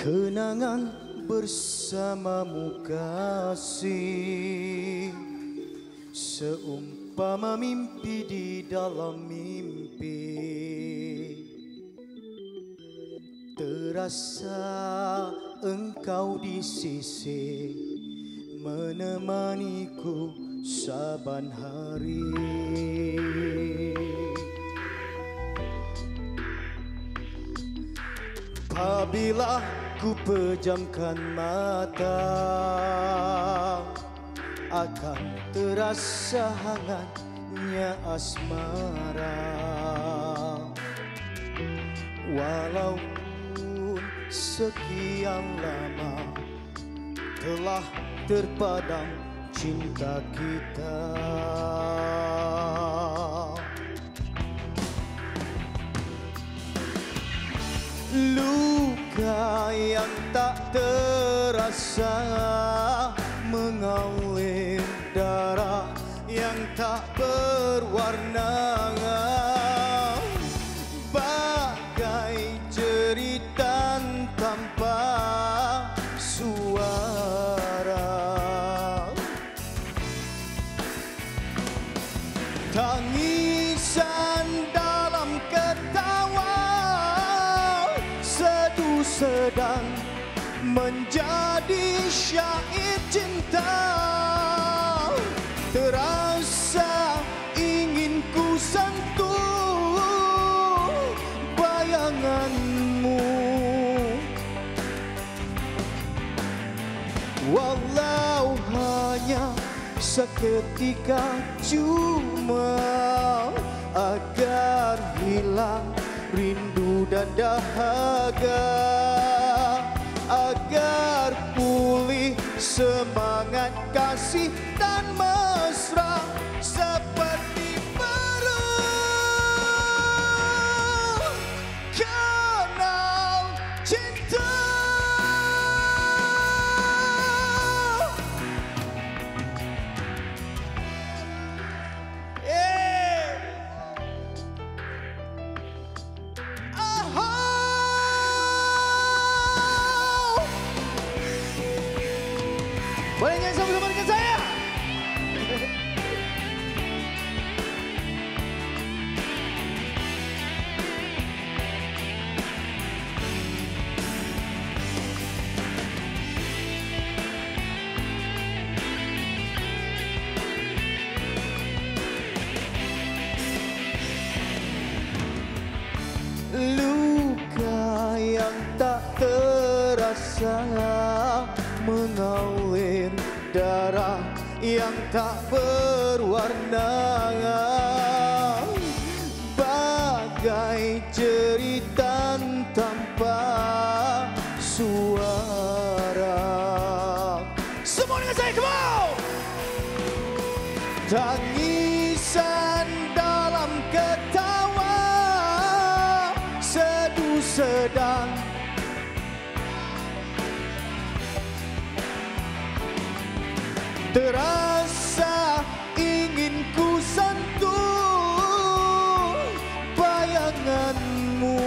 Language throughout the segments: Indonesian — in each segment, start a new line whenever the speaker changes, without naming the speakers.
Kenangan bersamamu kasih. Seumpama mimpi di dalam mimpi. Terasa engkau di sisi Menemaniku saban hari. Apabila ku pejamkan mata Akan terasa hangatnya asmara. Walaupun sekian lama Telah terpadam cinta kita Luka yang tak terasa mengalir darah yang tak menjadi syair cinta. Terasa ingin ku sentuh bayanganmu. Walau hanya seketika cuma Agar hilang rindu dan dahaga semangat kasih Boleh nyanyi sama-sama dengan saya? Luka yang tak terasa mengalir darah yang tak berwarna. Bagai cerita tanpa suara. Semua dengan saya, come on! Tangisan dalam ketawa Terasa ingin ku sentuh bayanganmu.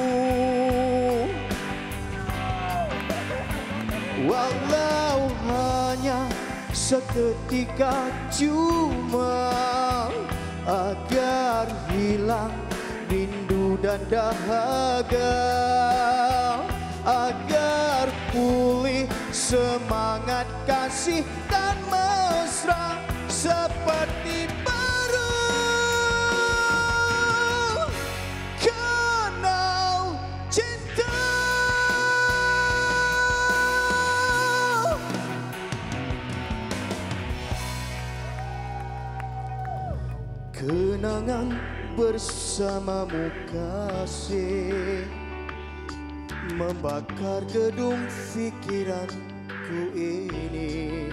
Walau hanya seketika cuma Agar hilang rindu dan dahaga. Agar pulih semangat kasih dan mesra Seperti baru. Kenal cinta. Kenangan bersamamu kasih Membakar gedung pikiranku ini